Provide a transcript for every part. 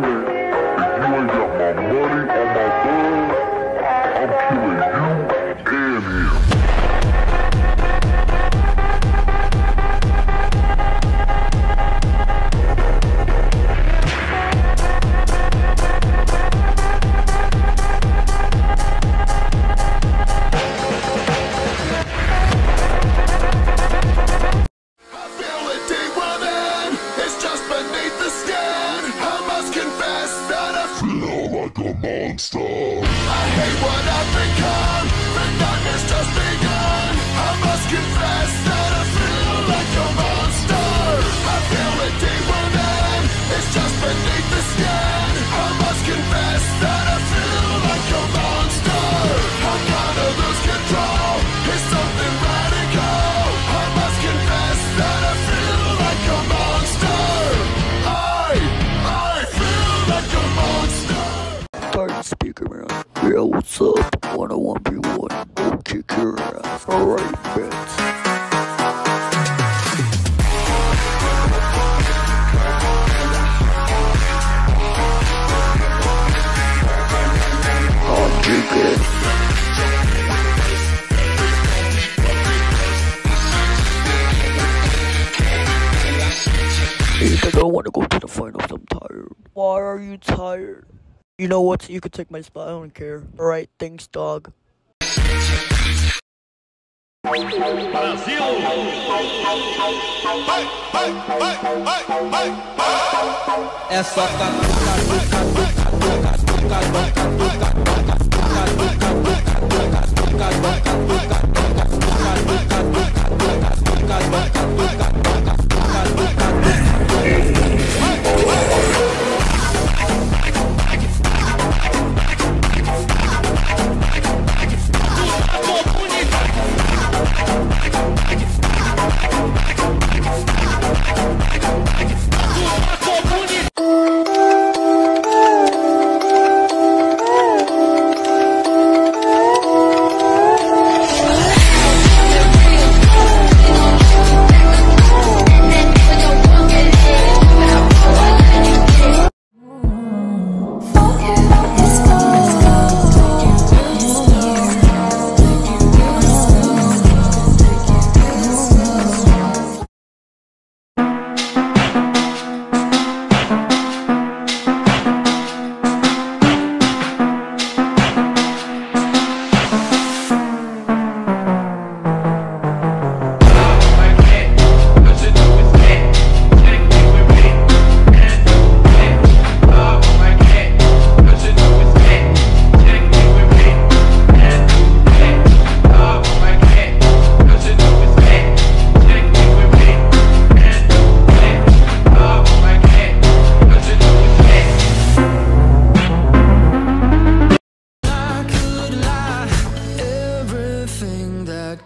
money. If you ain't got my money on my blood, I'm killing like a monster. I hate what I've become. Alright, bitch. Want to go to the finals? I'm tired. Why are you tired? You know what? You can take my spot. I don't care. Alright, thanks, dog. Brasil! É só catuca,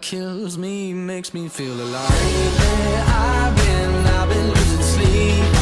kills me, makes me feel alive. Baby, I've been, I've been losing sleep.